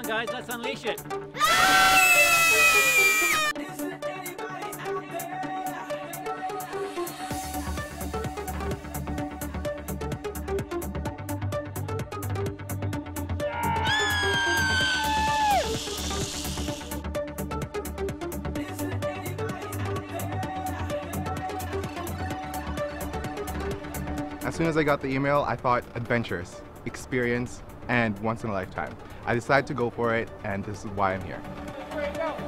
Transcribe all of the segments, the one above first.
on, guys, let's unleash it. As soon as I got the email, I thought adventurous, experience, and once in a lifetime. I decided to go for it, and this is why I'm here. Without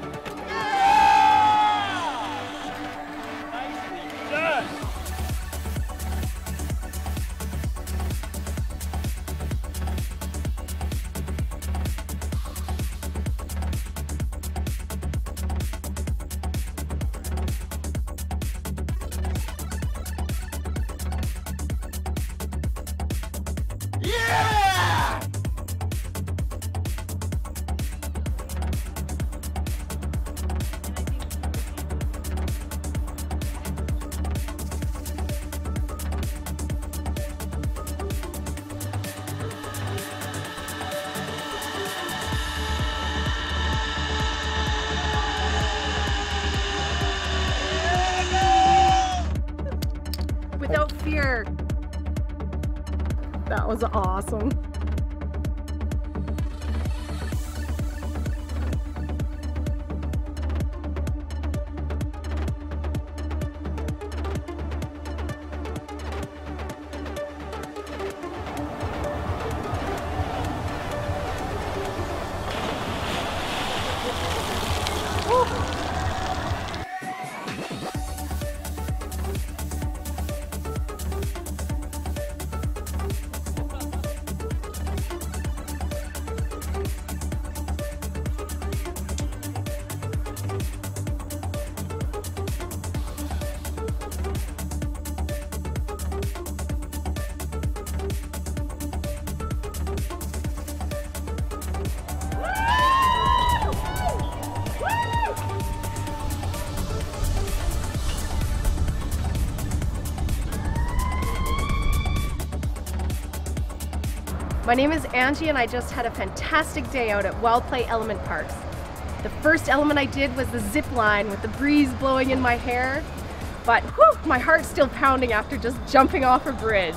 That was awesome. My name is Angie and I just had a fantastic day out at WildPlay Element Parks. The first element I did was the zip line with the breeze blowing in my hair, but whew, my heart's still pounding after just jumping off a bridge.